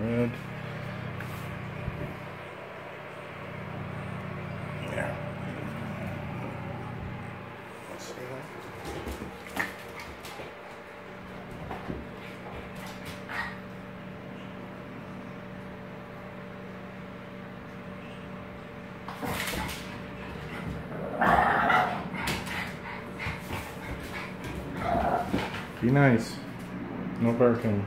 red. Be nice. No barking.